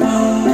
Oh.